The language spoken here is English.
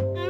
Mm.